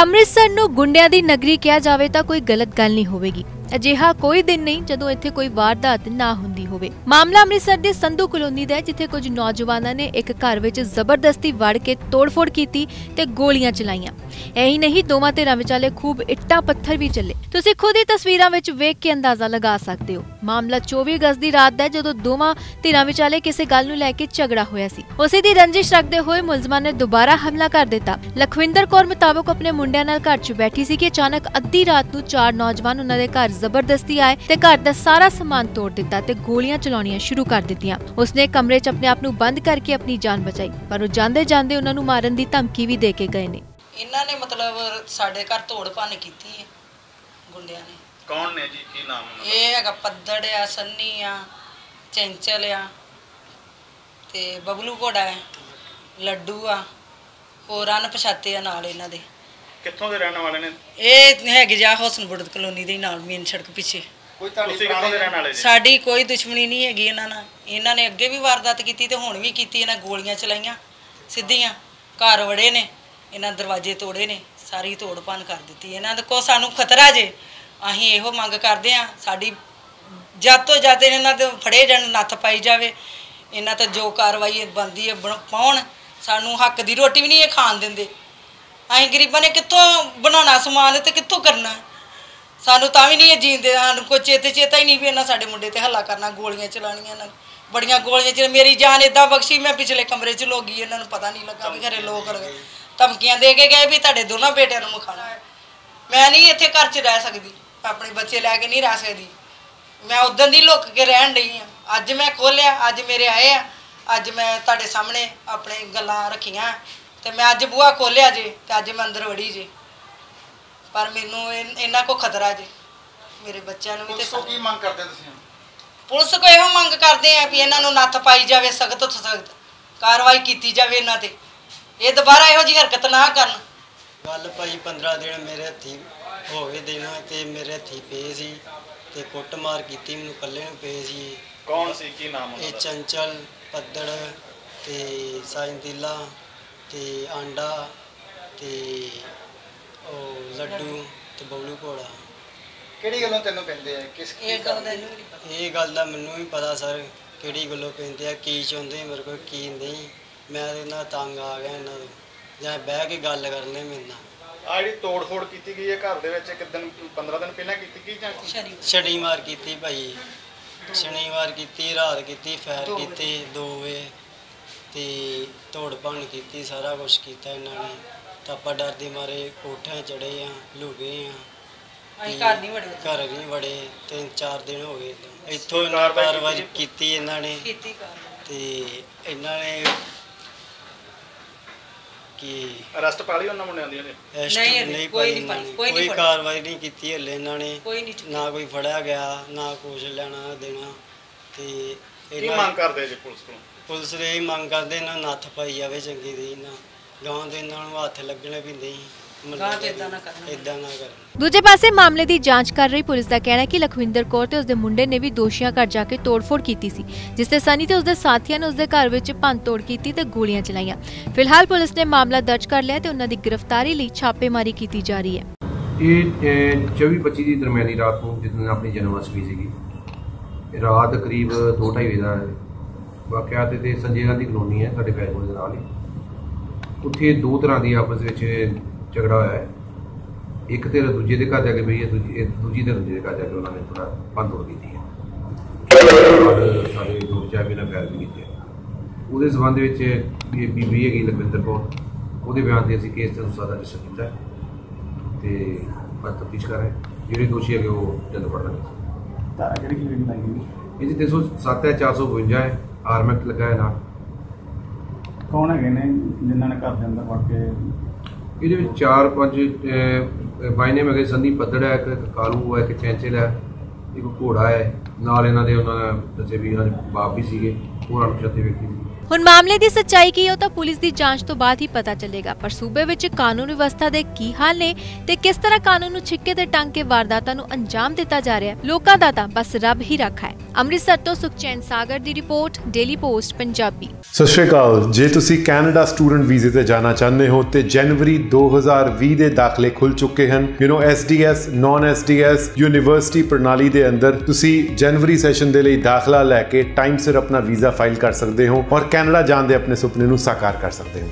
ਅੰਮ੍ਰਿਤਸਰ ਨੂੰ ਗੁੰਡਿਆਂ ਦੀ ਨਗਰੀ ਕਿਹਾ ਜਾਵੇ ਤਾਂ ਕੋਈ ਗਲਤ ਗੱਲ ਨਹੀਂ ਹੋਵੇਗੀ। ਅਜਿਹਾ ਕੋਈ ਦਿਨ ਨਹੀਂ ਜਦੋਂ ਇੱਥੇ ਕੋਈ ਵਾਰਦਾਤ ਨਾ ਹੁੰਦੀ ਹੋਵੇ। ਮਾਮਲਾ ਅੰਮ੍ਰਿਤਸਰ ਦੇ ਸੰਧੂ ਕਲੋਨੀ ਦਾ ਹੈ, ਜਿੱਥੇ ਕੁਝ ਨੌਜਵਾਨਾਂ ਨੇ ਇੱਕ ਘਰ ਵਿੱਚ ਜ਼ਬਰਦਸਤੀ ਵੜ ਕੇ ਤੋੜਫੋੜ ਕੀਤੀ ਤੇ ਗੋਲੀਆਂ ਚਲਾਈਆਂ। ਇਹੀ ਨਹੀਂ, ਦੋਵਾਂ ਧਿਰਾਂ ਵਿਚਾਲੇ ਖੂਬ ਇੱਟਾਂ ਪੱਥਰ ਵੀ ਚੱਲੇ। ਤੁਸੀਂ ਖੁਦ ਹੀ ਤਸਵੀਰਾਂ ਵਿੱਚ ਵੇਖ ਕੇ ਅੰਦਾਜ਼ਾ ਲਗਾ ਸਕਦੇ ਹੋ। ਮਾਮਲਾ 24 ਅਗਸਤ ਦੀ ਰਾਤ ਦਾ ਜਦੋਂ ਦੋਵਾਂ ਧਿਰਾਂ ਵਿਚਾਲੇ ਕਿਸੇ ਗੱਲ ਨੂੰ ਲੈ ਕੇ ਝਗੜਾ ਹੋਇਆ ਸੀ। ਉਸੇ ਦੀ ਰੰਜਿਸ਼ ਰੱਖਦੇ ਹੋਏ ਮੁਲਜ਼ਮਾਂ ਨੇ ਦੁਬਾਰਾ ਹਮਲਾ ਕਰ ਦਿੱਤਾ। ਲਖਵਿੰਦਰ ਕੌਰ ਮੁਤਾਬਕ ਆਪਣੇ ਮੁੰਡਿਆਂ ਨਾਲ ਘਰ 'ਚ ਬੈਠੀ ਸੀ ਕਿ ਅਚਾਨਕ ਅੱਧੀ ਰਾਤ ਨੂੰ ਚਾਰ ਨੌਜਵਾਨ ਉਹਨਾਂ ਦੇ ਘਰ ਜ਼ਬਰਦਸਤੀ ਆਏ ਤੇ ਘਰ ਦਾ ਸਾਰਾ ਸਮਾਨ ਤੋੜ ਦਿੱਤਾ ਤੇ ਗੋਲੀਆਂ ਚਲਾਉਣੀਆਂ ਸ਼ੁਰੂ ਕਰ ਦਿੱਤੀਆਂ। ਉਸਨੇ ਕਮਰੇ 'ਚ ਆਪਣੇ ਆਪ ਨੂੰ ਬੰਦ ਕਰਕੇ ਆਪਣੀ ਜਾਨ ਬਚਾਈ ਪਰ ਉਹ ਜਾਂਦੇ ਜਾਂਦੇ ਉਹਨਾਂ ਨੂੰ ਮਾਰਨ ਦੀ ਧਮਕੀ ਵੀ ਦੇ ਕੇ ਗਏ ਨੇ। ਇਹਨਾਂ ਨੇ ਮਤਲਬ ਸਾਡੇ ਘਰ ਤੋੜ ਭੰਨ ਕੀਤੀ ਹੈ ਗੁੰਡਿਆਂ ਨੇ। ਕੌਣ ਨੇ ਜੀ? ਕੀ ਨਾਮ ਉਹਨਾਂ ਇਹ ਹੈਗਾ ਪੱਦੜ ਆ ਸੰਨੀ ਆ ਚੈਂਚਲ ਆ ਤੇ ਬਬਲੂ ਘੋੜਾ ਹੈ ਲੱਡੂ ਆ ਹੋਰ ਅਣਪਛਾਤੇ ਆ ਨਾਲ ਇਹਨਾਂ ਦੇ। ਕਿੱਥੋਂ ਦੇ ਰਹਿਣ ਵਾਲੇ ਨੇ? ਇਹ ਹੈਗੇ ਜਾ ਹਸਨਬੁਰਦ ਕਲੋਨੀ ਦੇ ਨਾਲ ਮੇਨ ਸੜਕ ਪਿੱਛੇ। ਤੁਸੀਂ ਕਿੱਥੋਂ ਦੇ ਰਹਿਣ ਵਾਲੇ ਜੀ? ਸਾਡੀ ਕੋਈ ਦੁਸ਼ਮਣੀ ਨਹੀਂ ਹੈਗੀ ਇਹਨਾਂ ਨਾਲ। ਇਹਨਾਂ ਨੇ ਅੱਗੇ ਵੀ ਵਾਰਦਾਤ ਕੀਤੀ ਤੇ ਹੁਣ ਵੀ ਕੀਤੀ ਇਹਨਾਂ ਗੋਲੀਆਂ ਚਲਾਈਆਂ ਸਿੱਧੀਆਂ। ਘਰ ਵੜੇ ਨੇ ਇਹਨਾਂ ਦਰਵਾਜ਼ੇ ਤੋੜੇ ਨੇ ਸਾਰੀ ਤੋੜ ਭੰਨ ਕਰ ਦਿੱਤੀ। ਇਹਨਾਂ ਦੇ ਕੋ ਸਾਨੂੰ ਖਤਰਾ ਜੇ। ਅਸੀਂ ਇਹੋ ਮੰਗ ਕਰਦੇ ਆ ਸਾਡੀ ਜਦ ਤੋਂ ਜਦ ਇਹਨਾਂ ਦੇ ਫੜੇ ਜਾਣ ਨੱਥ ਪਾਈ ਜਾਵੇ ਇਹਨਾਂ ਤੇ ਜੋ ਕਾਰਵਾਈ ਬੰਦੀ ਹੈ ਪਾਉਣ ਸਾਨੂੰ ਹੱਕ ਦੀ ਰੋਟੀ ਵੀ ਨਹੀਂ ਇਹ ਖਾਣ ਦਿੰਦੇ। ਅਸੀਂ ਗਰੀਬਾਂ ਨੇ ਕਿੱਥੋਂ ਬਣਾਉਣਾ ਸਮਾਨ ਤੇ ਕਿੱਥੋਂ ਕਰਨਾ? ਸਾਨੂੰ ਤਾਂ ਵੀ ਨਹੀਂ ਇਹ ਜੀਂਦੇ ਸਾਨੂੰ ਕੋਈ ਚੇਤੇ ਚੇਤਾ ਹੀ ਨਹੀਂ ਵੀ ਇਹਨਾਂ ਸਾਡੇ ਮੁੰਡੇ ਤੇ ਹੱਲਾ ਕਰਨਾ ਗੋਲੀਆਂ ਚਲਾਉਣੀਆਂ ਇਹਨਾਂ। ਬੜੀਆਂ ਗੋਲੀਆਂ ਚ ਮੇਰੀ ਜਾਨ ਇਦਾਂ ਬਖਸ਼ੀ ਮੈਂ ਪਿਛਲੇ ਕਮਰੇ 'ਚ ਲੋਗੀ ਇਹਨਾਂ ਨੂੰ ਪਤਾ ਨਹੀਂ ਲੱਗਾ ਵੀ ਘਰੇ ਲੋਕ ਰਗੇ ਧਮਕੀਆਂ ਦੇ ਕੇ ਗਏ ਵੀ ਤੁਹਾਡੇ ਦੋਨਾਂ ਬੇਟਿਆਂ ਨੂੰ ਮਖਾਣਾ ਮੈਂ ਨਹੀਂ ਇੱਥੇ ਘਰ 'ਚ ਰਹਿ ਸਕਦੀ ਆਪਣੇ ਬੱਚੇ ਲੈ ਕੇ ਨਹੀਂ ਰਹਿ ਸਕਦੀ। ਮੈਂ ਉਦੋਂ ਦੀ ਲੁੱਕ ਕੇ ਰਹਿਣ ਡਈ ਆ। ਅੱਜ ਮੈਂ ਖੋਲਿਆ ਅੱਜ ਮੇਰੇ ਆਏ ਆ ਅੱਜ ਮੈਂ ਤੁਹਾਡੇ ਸਾਹਮਣੇ ਆਪਣੇ ਗੱਲਾਂ ਰੱਖੀਆਂ। ਤੇ ਮੈਂ ਅੱਜ ਬੂਹਾ ਖੋਲਿਆ ਜੇ ਤੇ ਅੱਜ ਮੈਂ ਅੰਦਰ ਵੜੀ ਜੇ। ਪਰ ਮੈਨੂੰ ਇਹਨਾਂ ਕੋ ਖਤਰਾ ਜੇ ਮੇਰੇ ਬੱਚਿਆਂ ਨੂੰ ਵੀ ਤੇ ਪੁਲਿਸ ਤੋਂ ਕੀ ਮੰਗ ਕਰਦੇ ਤੁਸੀਂ ਪੁਲਿਸ ਕੋ ਇਹੋ ਮੰਗ ਕਰਦੇ ਆ ਵੀ ਇਹਨਾਂ ਨੂੰ ਨੱਥ ਪਾਈ ਜਾਵੇ ਸਖਤ ਤੋਂ ਸਖਤ ਕਾਰਵਾਈ ਕੀਤੀ ਜਾਵੇ ਇਹਨਾਂ ਤੇ। ਇਹ ਦੁਬਾਰਾ ਇਹੋ ਜਿਹੀ ਹਰਕਤ ਨਾ ਕਰਨ। ਗੱਲ ਭਾਈ 15 ਦਿਨ ਮੇਰੇ ਹੱਥੀ ਹੋ ਗਏ ਦਿਨ ਤੇ ਮੇਰੇ ਹੱਥੀ ਪਏ ਸੀ ਤੇ ਕੁੱਟਮਾਰ ਕੀਤੀ ਮੈਨੂੰ ਇਕੱਲੇ ਨੂੰ ਪਏ ਸੀ। ਕੌਣ ਸੀ? ਕੀ ਨਾਮ ਇਹ ਉਹਨਾਂ ਦਾ? ਚੰਚਲ ਪੱਦੜ ਤੇ ਸਾਇੰਦੀਲਾ ਤੇ ਆਂਡਾ ਤੇ ਉਹ ਲੱਡੂ ਤੇ ਬਬਲੂ ਘੋੜਾ। ਕਿਹੜੀ ਗੱਲੋਂ ਤੈਨੂੰ ਪੈਂਦੇ ਆ? ਕਿਸ ਇਹ ਗੱਲ ਦਾ ਇਹਨੂੰ ਵੀ ਨਹੀਂ ਪਤਾ। ਇਹ ਗੱਲ ਦਾ ਮੈਨੂੰ ਵੀ ਪਤਾ ਸਰ ਕਿਹੜੀ ਗੱਲੋਂ ਪੈਂਦੇ ਆ ਕੀ ਚਾਹੁੰਦੇ ਮੇਰੇ ਕੋਲ ਕੀ ਨਹੀਂ। ਮੈਂ ਤੇ ਨਾ ਤੰਗ ਆ ਗਿਆ ਇਹਨਾਂ ਤੋਂ। ਜਾਂ ਬਹਿ ਕੇ ਗੱਲ ਕਰਨੇ ਮੇਰੇ ਨਾਲ। ਆ ਜਿਹੜੀ ਤੋੜ-ਫੋੜ ਕੀਤੀ ਗਈ ਹੈ ਘਰ ਦੇ ਵਿੱਚ ਇੱਕ ਦਿਨ 15 ਦਿਨ ਪਹਿਲਾਂ ਕੀਤੀ ਗਈ ਜਾਂ ਸ਼ਨੀਵਾਰ। ਕੀਤੀ ਭਾਈ। ਸ਼ਨੀਵਾਰ ਕੀਤੀ ਰਾਤ ਕੀਤੀ ਫੈਰ ਕੀਤੀ 2 ਵਜੇ। ਤੇ ਤੋੜ ਭੰਨ ਕੀਤੀ ਸਾਰਾ ਕੁਝ ਕੀਤਾ ਇਹਨਾਂ ਨੇ। ਤਾਂ ਆਪਾਂ ਡਰਦੇ ਮਾਰੇ ਕੋਠਿਆਂ ਚੜੇ ਆ ਲੁਕੇ ਆ ਅਸੀਂ ਘਰ ਨਹੀਂ ਵੜੇ ਘਰ ਨਹੀਂ ਵੜੇ। ਤਿੰਨ ਚਾਰ ਦਿਨ ਹੋ ਗਏ। ਇੱਥੋਂ। ਇਹਨਾਂ ਕਾਰਵਾਈ ਕੀਤੀ? ਕੀਤੀ ਇਹਨਾਂ ਨੇ। ਕੀਤੀ ਕਾਰਵਾਈ। ਤੇ ਇਹਨਾਂ ਨੇ ਕੀ? ਅਰੈਸਟ ਪਾ ਲਈ ਉਹਨਾਂ ਮੁੰਡਿਆਂ ਦੀ ਐਸਟ ਨਹੀਂ, ਨਹੀਂ, ਨਹੀਂ ਕੋਈ ਨਹੀਂ ਪਾਈ, ਨੇ। ਕੋਈ ਨਹੀਂ। ਕਾਰਵਾਈ ਨਹੀਂ ਕੀਤੀ ਹਲੇ ਇਹਨਾਂ ਨੇ। ਕੋਈ ਨਹੀਂ ਚੁੱਕਿਆ। ਨਾ ਕੋਈ ਫੜਿਆ ਗਿਆ ਨਾ ਕੁਛ ਲੈਣਾ ਦੇਣਾ। ਤੇ ਕੀ ਇਹਨਾਂ ਮੰਗ ਕਰਦੇ ਜੀ ਪੁਲਿਸ ਤੋਂ ਪੁਲਿਸ ਦੇ ਹੀ ਮੰਗ ਕਰਦੇ ਇਹਨਾਂ ਨੂੰ ਨੱਥ ਪਾਈ ਜਾਵੇ ਚੰਗੀ ਦੀ ਨਾ ਗਾਂ ਦੇ ਇਹਨਾਂ ਨੂੰ ਹੱਥ ਲੱਗਣੇ ਵੀ ਨਹੀਂ ਗਾਂਹ ਤੇ ਏਦਾਂ ਨਾ ਕਰਨ। ਇਦਾਂ ਨਾ ਕਰਨ। ਦੂਜੇ ਪਾਸੇ ਮਾਮਲੇ ਦੀ ਜਾਂਚ ਕਰ ਰਹੀ ਪੁਲਿਸ ਦਾ ਕਹਿਣਾ ਹੈ ਕਿ ਲਖਵਿੰਦਰ ਕੌਰ ਤੇ ਉਸਦੇ ਮੁੰਡੇ ਨੇ ਵੀ ਦੋਸ਼ੀਆਂ ਘਰ ਜਾ ਕੇ ਤੋੜਫੋੜ ਕੀਤੀ ਸੀ ਜਿਸ ਤੇ ਸਨੀ ਤੇ ਉਸਦੇ ਸਾਥੀਆਂ ਨੇ ਉਸਦੇ ਘਰ ਵਿੱਚ ਭੰਨਤੋੜ ਕੀਤੀ ਤੇ ਗੋਲੀਆਂ ਚਲਾਈਆਂ। ਫਿਲਹਾਲ ਪੁਲਿਸ ਨੇ ਮਾਮਲਾ ਦਰਜ ਕਰ ਲਿਆ ਤੇ ਉਹਨਾਂ ਦੀ ਗ੍ਰਿਫਤਾਰੀ ਲਈ ਛਾਪੇਮਾਰੀ ਕੀਤੀ ਜਾ ਰਹੀ ਹੈ। ਇਹ 24-25 ਦੀ ਦਰਮਿਆਨੀ ਰਾਤ ਨੂੰ ਜਿਸ ਦਿਨ ਆਪਣੀ ਜਨਮਅਸ਼ਟਮੀ ਸੀਗੀ ਇਹ ਰਾਤ ਕਰੀਬ 2:30 ਵਜੇ ਦਾ ਵਾਕਿਆ ਤੇ ਤੇ ਸੰਜੇ ਗਾਂਧੀ ਕਲੋਨੀ ਹੈ ਸਾਡੇ ਫੈਸਬੁੱਕ ਦੇ ਨਾਲ ਹੀ। ਉੱਥੇ ਦੋ ਤਰ੍ਹਾਂ ਦੀ ਆਪਸ ਵਿੱਚ ਝਗੜਾ ਹੋਇਆ ਹੈ। ਇੱਕ ਤੇ ਦੂਜੇ ਦੇ ਘਰ ਜਾ ਕੇ ਬਈ ਹੈ ਦੂਜੀ ਦੂਜੀ ਤੇ ਦੂਜੇ ਦੇ ਘਰ ਜਾ ਕੇ ਉਹਨਾਂ ਨੇ ਥੋੜਾ ਭੰਨਤੋੜ ਕੀਤੀ ਹੈ। ਔਰ ਸਾਡੇ ਦੋ ਚਾਰ ਵੀ ਨਾਲ ਫੈਲ ਵੀ ਕੀਤੇ ਉਹਦੇ ਸਬੰਧ ਵਿੱਚ ਇਹ ਬੀਬੀ ਹੈਗੀ ਲਖਵਿੰਦਰ ਕੌਰ, ਉਹਦੇ ਬਿਆਨ ਤੇ ਅਸੀਂ ਕੇਸ ਤੇ ਅਨੁਸਾਰ ਰਜਿਸਟਰ ਕੀਤਾ ਹੈ ਤੇ ਬਸ ਤਫਤੀਸ਼ ਕਰ ਰਹੇ ਜਿਹੜੇ ਦੋਸ਼ੀ ਹੈਗੇ ਉਹ ਜਲਦ ਫੜ ਲਾਂਗੇ ਤਾਂ ਜਿਹੜੀ ਕੀ ਲਾਈ ਗਈ ਇਹ 'ਚ 307 ਹੈ 452 ਹੈ ਆਰਮੈਕਟ ਲੱਗਾ ਹੈ ਨਾਲ। ਕੌਣ ਹੈਗੇ ਨੇ ਜਿਨ੍ਹਾਂ ਨੇ ਘਰ ਦੇ ਅੰਦਰ ਵੜ ਕੇ? ਇਹਦੇ ਵਿੱਚ ਚਾਰ ਪੰਜ ਬਾਈਨੇ ਮਗੇ ਸੰਦੀਪ ਪੱਦੜ ਹੈ ਇੱਕ ਕਾਲੂ ਹੈ ਇੱਕ ਚੈਂਚਲ ਹੈ ਇੱਕ ਘੋੜਾ ਹੈ। ਨਾਲ ਇਹਨਾਂ ਦੇ ਉਹਨਾਂ ਨੇ ਦੱਸੇ ਵੀ ਇਹਨਾਂ ਦੇ ਬਾਪ ਵੀ ਸੀਗੇ ਉਹਨਾਂ ਨੂੰ ਛੱਤੇ ਵਿਅਕਤੀ ਸੀ ਹੁਣ ਮਾਮਲੇ ਦੀ ਸੱਚਾਈ ਕੀ ਹੈ ਉਹ ਤਾਂ ਪੁਲਿਸ ਦੀ ਜਾਂਚ ਤੋਂ ਬਾਅਦ ਹੀ ਪਤਾ ਚੱਲੇਗਾ। ਪਰ ਸੂਬੇ ਵਿੱਚ ਕਾਨੂੰਨ ਵਿਵਸਥਾ ਦੇ ਕੀ ਹਾਲ ਨੇ ਤੇ ਕਿਸ ਤਰ੍ਹਾਂ ਕਾਨੂੰਨ ਨੂੰ ਛਿੱਕੇ ਤੇ ਟੰਗ ਕੇ ਵਾਰਦਾਤਾਂ ਨੂੰ ਅੰਜਾਮ ਦਿੱਤਾ ਜਾ ਰਿਹਾ ਹੈ, ਲੋਕਾਂ ਦਾ ਤਾਂ ਬਸ ਰੱਬ ਹੀ ਰੱਖਾ ਹੈ। ਅੰਮ੍ਰਿਤਸਰ ਤੋਂ ਸੁਖਚੈਨ ਸਾਗਰ ਦੀ ਰਿਪੋਰਟ, ਡੇਲੀ ਪੋਸਟ, ਪੰਜਾਬੀ। ਸਤਿ ਸ਼੍ਰੀ ਅਕਾਲ। ਜੇ ਤੁਸੀਂ ਕੈਨੇਡਾ ਸਟੂਡੈਂਟ ਵੀਜ਼ੇ ਤੇ ਜਾਣਾ ਚਾਹੁੰਦੇ ਹੋ, ਤੇ ਜਨਵਰੀ 2020 ਦੇ ਦਾਖਲੇ ਖੁੱਲ ਚੁੱਕੇ ਹਨ। You know SDS non SDS university ਪ੍ਰਣਾਲੀ ਦੇ ਅੰਦਰ ਤੁਸੀਂ ਜਨਵਰੀ ਸੈਸ਼ਨ ਦੇ ਲਈ ਦਾਖਲਾ ਲੈ ਕੇ ਟਾਈਮ ਸਿਰ ਆਪਣਾ ਵੀਜ਼ਾ ਫਾਈਲ ਕਰ ਸਕਦੇ ਹੋ ਔਰ ਕੈਨੇਡਾ ਜਾਣ ਦੇ ਆਪਣੇ ਸੁਪਨੇ ਨੂੰ ਸਾਕਾਰ ਕਰ ਸਕਦੇ ਹੋ।